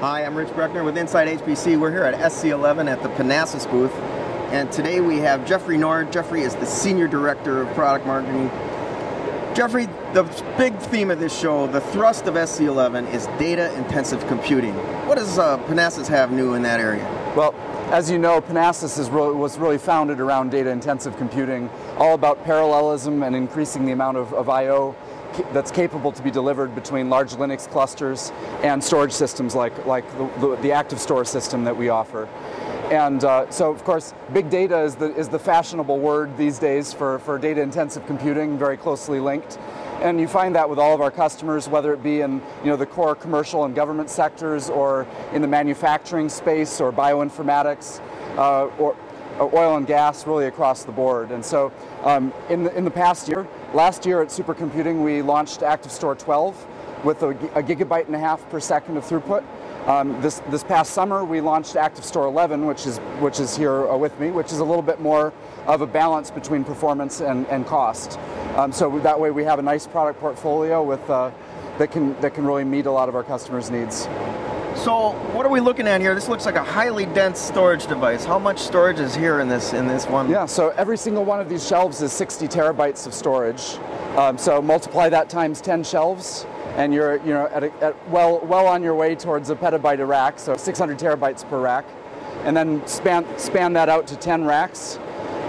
Hi, I'm Rich Brueckner with Inside HPC. We're here at SC11 at the Panasas booth, and today we have Geoffrey Noer. Geoffrey is the Senior Director of Product Marketing. Geoffrey, the big theme of this show, the thrust of SC11 is data-intensive computing. What does uh, Panasas have new in that area? Well, as you know, Panasys really, was really founded around data-intensive computing, all about parallelism and increasing the amount of, of I.O. that's capable to be delivered between large Linux clusters and storage systems like, like the, the, the ActiveStor system that we offer. And uh, so, of course, big data is the, is the fashionable word these days for, for data-intensive computing, very closely linked. And you find that with all of our customers, whether it be in you know, the core commercial and government sectors or in the manufacturing space or bioinformatics uh, or oil and gas really across the board. And so um, in, the, in the past year, last year at Supercomputing, we launched ActiveStor 12 with a, a gigabyte and a half per second of throughput. Um, this, this past summer, we launched ActiveStor 11, which is, which is here uh, with me, which is a little bit more of a balance between performance and, and cost. Um, so that way we have a nice product portfolio with, uh, that, can, that can really meet a lot of our customers' needs. So what are we looking at here? This looks like a highly dense storage device. How much storage is here in this in this one? Yeah, so every single one of these shelves is 60 terabytes of storage. Um, so multiply that times 10 shelves, and you're you know at, a, at well well on your way towards a petabyte a rack, so 600 terabytes per rack, and then span span that out to 10 racks,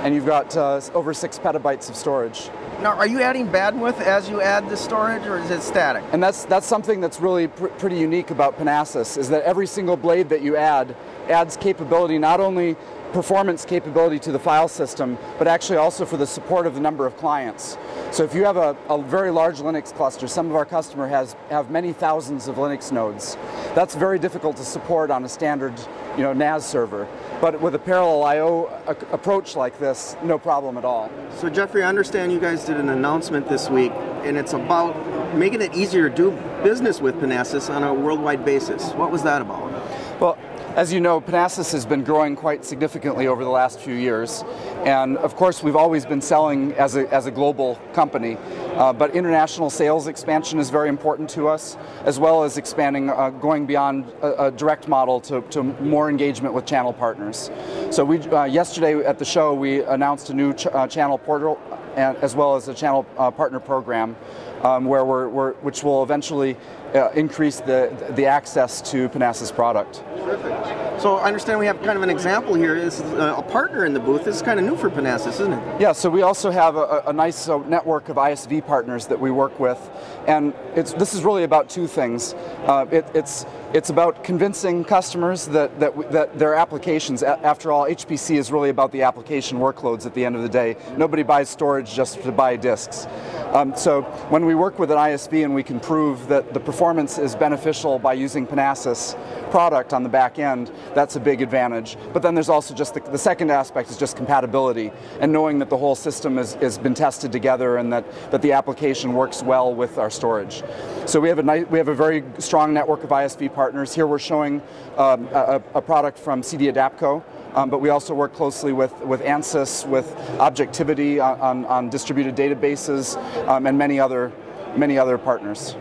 and you've got uh, over six petabytes of storage. Now, are you adding bandwidth as you add the storage, or is it static? And that's that's something that's really pr pretty unique about Panasas is that every single blade that you add adds capability not only performance capability to the file system, but actually also for the support of the number of clients. So if you have a, a very large Linux cluster, some of our customer has have many thousands of Linux nodes. That's very difficult to support on a standard you know, NAS server. But with a parallel I.O. approach like this, no problem at all. So Geoffrey, I understand you guys did an announcement this week, and it's about making it easier to do business with Panasas on a worldwide basis. What was that about? Well, as you know, Panasas has been growing quite significantly over the last few years. And of course, we've always been selling as a, as a global company. Uh, but international sales expansion is very important to us, as well as expanding, uh, going beyond a, a, direct model to, to more engagement with channel partners. So we, uh, yesterday at the show, we announced a new ch uh, channel portal and, as well as a channel uh, partner program, um, where we're, we're, which will eventually uh, increase the, the access to Panasas product. Terrific. So I understand we have kind of an example here. This is a partner in the booth. This is kind of new for Panasas, isn't it? Yeah, so we also have a, a nice uh, network of ISV partners that we work with. And it's, this is really about two things. Uh, it, it's it's about convincing customers that, that, that their applications, after all, HPC is really about the application workloads at the end of the day. Nobody buys storage just to buy disks. Um, so when we work with an ISV and we can prove that the performance is beneficial by using Panasas product on the back end, that's a big advantage. But then there's also just the, the second aspect is just compatibility and knowing that the whole system has, has been tested together and that, that the application works well with our storage. So we have a, nice, we have a very strong network of ISV partners. Here we're showing um, a, a, product from CD Adapco, um, but we also work closely with, with ANSYS, with Objectivity on, on, on distributed databases, um, and many other, many other partners.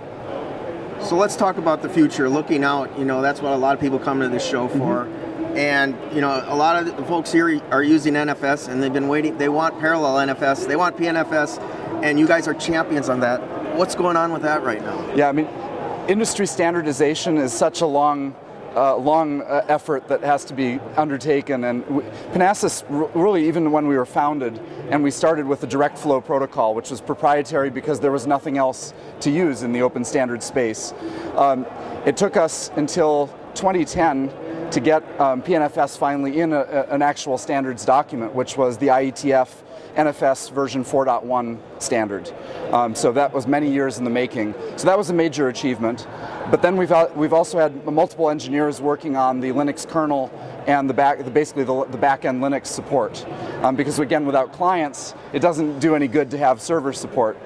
So let's talk about the future. Looking out, you know, that's what a lot of people come to this show for. Mm-hmm. And you know, a lot of the folks here are using NFS, and they've been waiting. They want parallel NFS, they want PNFS, and you guys are champions on that. What's going on with that right now? Yeah, I mean, industry standardization is such a long uh, long uh, effort that has to be undertaken. And Panasas, really, even when we were founded, and we started with the DirectFlow protocol, which was proprietary because there was nothing else to use in the open standard space. Um, it took us until 2010 to get um, PNFS finally in a, a, an actual standards document, which was the IETF NFS version 4.1 standard. Um, so that was many years in the making. So that was a major achievement. But then we've, we've also had multiple engineers working on the Linux kernel and the back, the, basically the, the back-end Linux support. Um, because again, without clients, it doesn't do any good to have server support.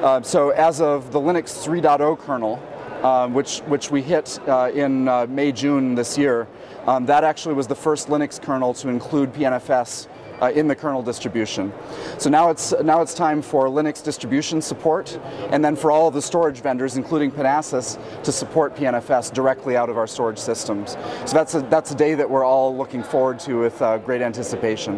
Uh, so as of the Linux 3.0 kernel, uh, which, which we hit uh, in uh, May, June this year, um, that actually was the first Linux kernel to include PNFS uh, in the kernel distribution. So now it's now it's time for Linux distribution support, and then for all of the storage vendors, including Panasas, to support PNFS directly out of our storage systems. So that's a that's a day that we're all looking forward to with uh, great anticipation.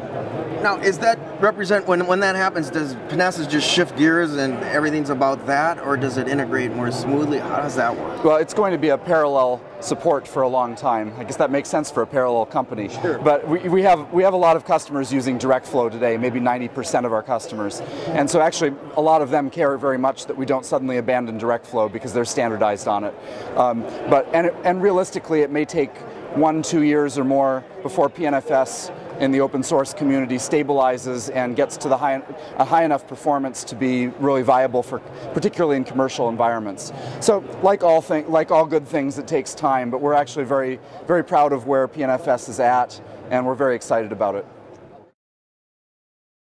Now, is that represent when when that happens? Does Panasas just shift gears and everything's about that, or does it integrate more smoothly? How does that work? Well, it's going to be a parallel support for a long time. I guess that makes sense for a parallel company. Sure. But we, we have we have a lot of customers using DirectFlow today, maybe 90% of our customers. And so actually a lot of them care very much that we don't suddenly abandon DirectFlow because they're standardized on it. Um, but and, and realistically it may take one, two years or more before PNFS in the open source community stabilizes and gets to the high, a high enough performance to be really viable for, particularly in commercial environments. So, like all thing, like all good things, it takes time. But we're actually very, very proud of where PNFS is at, and we're very excited about it.